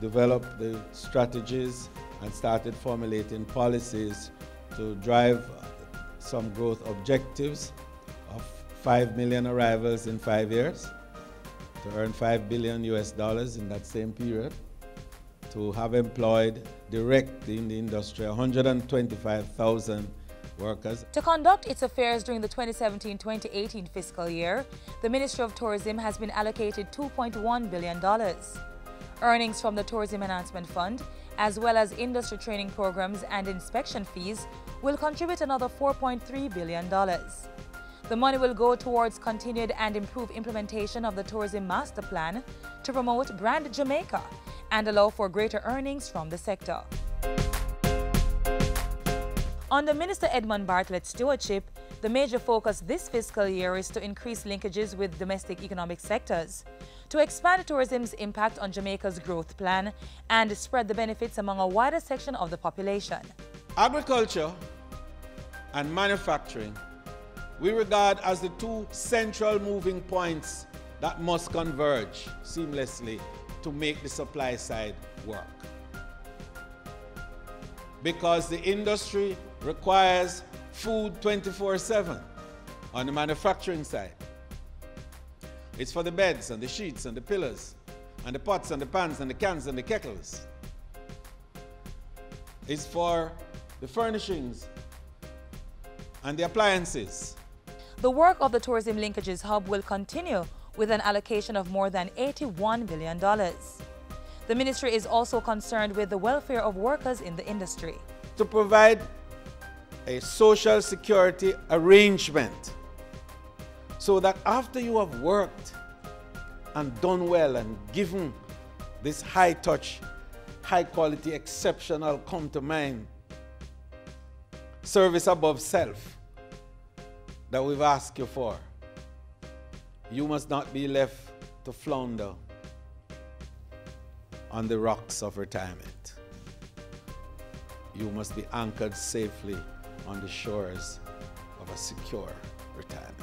developed the strategies and started formulating policies to drive some growth objectives of 5 million arrivals in five years, to earn 5 billion US dollars in that same period, to have employed directly in the industry 125,000 workers. To conduct its affairs during the 2017-2018 fiscal year, the Ministry of Tourism has been allocated $2.1 billion. Earnings from the Tourism Enhancement Fund, as well as industry training programs and inspection fees, will contribute another $4.3 billion. The money will go towards continued and improved implementation of the Tourism Master Plan to promote Brand Jamaica and allow for greater earnings from the sector. Under Minister Edmund Bartlett's stewardship, the major focus this fiscal year is to increase linkages with domestic economic sectors, to expand tourism's impact on Jamaica's growth plan, and spread the benefits among a wider section of the population. Agriculture and manufacturing we regard as the two central moving points that must converge seamlessly to make the supply side work. Because the industry requires food 24 7 on the manufacturing side. It's for the beds and the sheets and the pillows and the pots and the pans and the cans and the kettles. It's for the furnishings and the appliances. The work of the Tourism Linkages Hub will continue with an allocation of more than $81 billion. The ministry is also concerned with the welfare of workers in the industry. To provide a social security arrangement so that after you have worked and done well and given this high touch, high quality, exceptional, come to mind, service above self that we've asked you for, you must not be left to flounder on the rocks of retirement. You must be anchored safely on the shores of a secure retirement.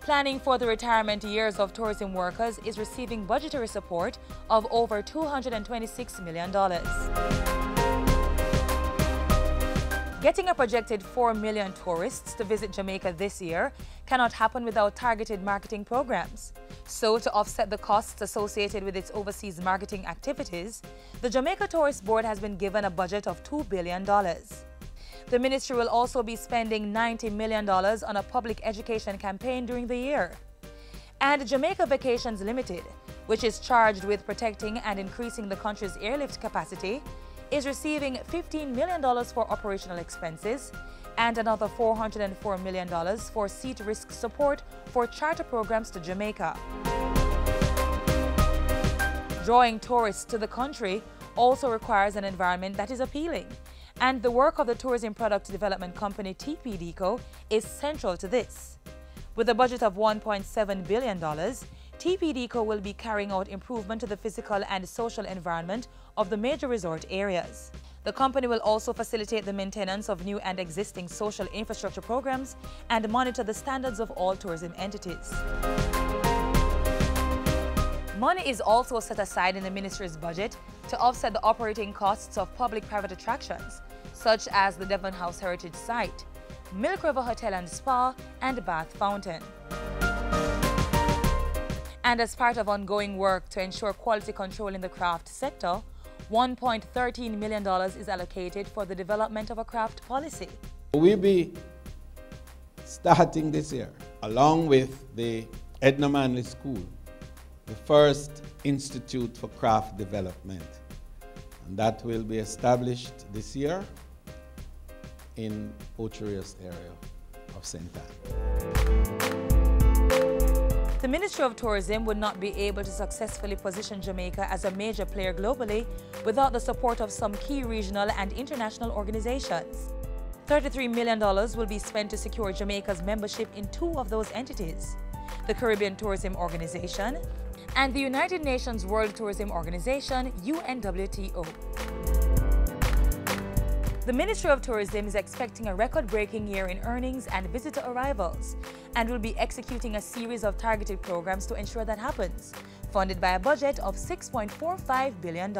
Planning for the retirement years of tourism workers is receiving budgetary support of over $226 million. Getting a projected 4 million tourists to visit Jamaica this year cannot happen without targeted marketing programs. So, to offset the costs associated with its overseas marketing activities, the Jamaica Tourist Board has been given a budget of $2 billion. The ministry will also be spending $90 million on a public education campaign during the year. And Jamaica Vacations Limited, which is charged with protecting and increasing the country's airlift capacity, is receiving $15 million for operational expenses and another $404 million for seat risk support for charter programs to Jamaica. Drawing tourists to the country also requires an environment that is appealing and the work of the Tourism Product Development Company TPDCO is central to this. With a budget of $1.7 billion, TPDCO will be carrying out improvement to the physical and social environment of the major resort areas. The company will also facilitate the maintenance of new and existing social infrastructure programs and monitor the standards of all tourism entities. Money is also set aside in the ministry's budget to offset the operating costs of public-private attractions, such as the Devon House Heritage Site, Milk River Hotel and Spa, and Bath Fountain. And as part of ongoing work to ensure quality control in the craft sector, $1.13 million is allocated for the development of a craft policy. We'll be starting this year, along with the Edna Manley School, the first institute for craft development. And that will be established this year in Ocho-Rios area of St. The Ministry of Tourism would not be able to successfully position Jamaica as a major player globally without the support of some key regional and international organizations. $33 million will be spent to secure Jamaica's membership in two of those entities, the Caribbean Tourism Organization and the United Nations World Tourism Organization, UNWTO. The Ministry of Tourism is expecting a record-breaking year in earnings and visitor arrivals and will be executing a series of targeted programs to ensure that happens funded by a budget of $6.45 billion.